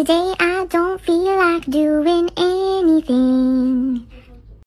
Today I don't feel like doing.